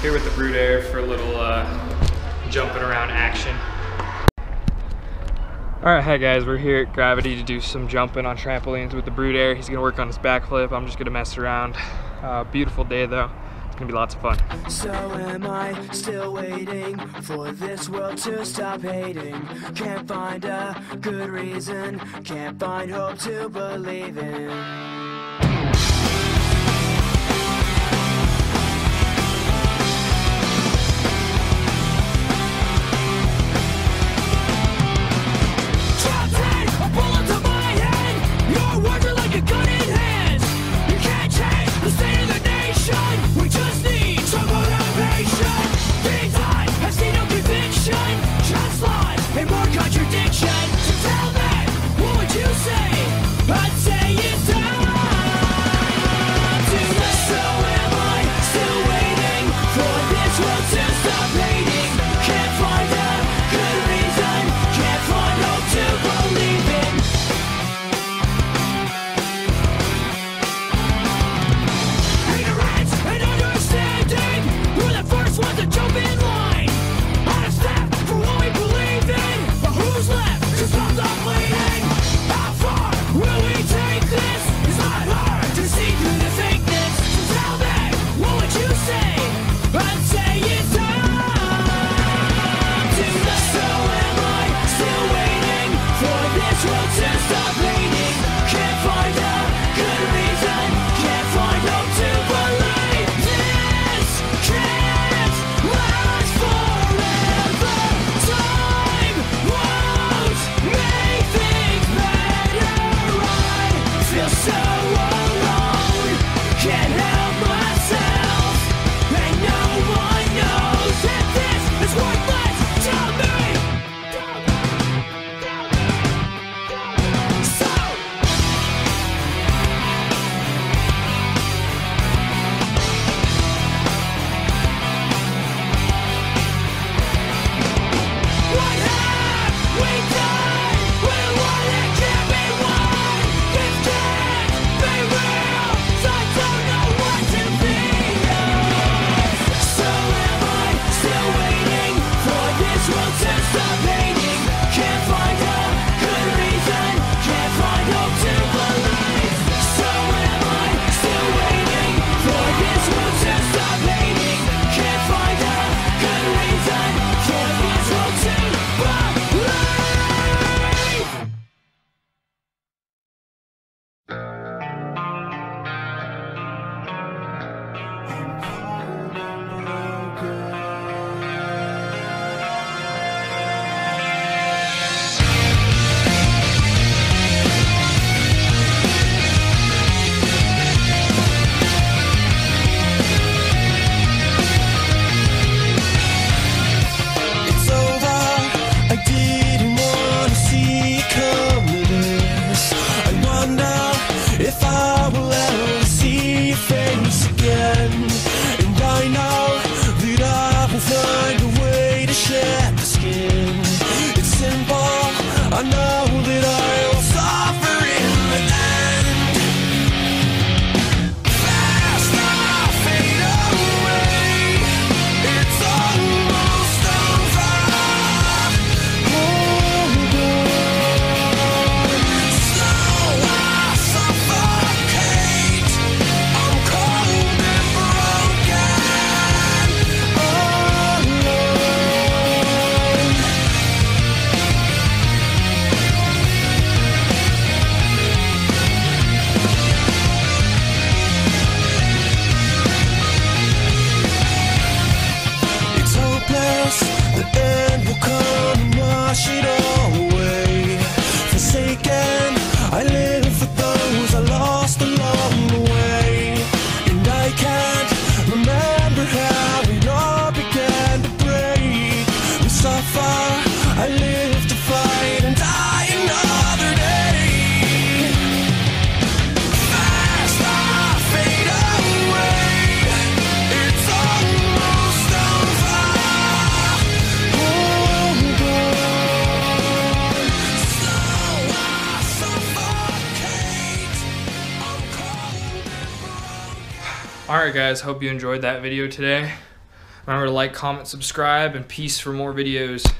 here with the Bruder for a little uh, jumping around action. All right, hi guys, we're here at Gravity to do some jumping on trampolines with the Bruder. He's gonna work on his backflip. I'm just gonna mess around. Uh, beautiful day though. It's gonna be lots of fun. So am I still waiting for this world to stop hating? Can't find a good reason, can't find hope to believe in. and we'll come and wash it up. Alright guys, hope you enjoyed that video today. Remember to like, comment, subscribe, and peace for more videos.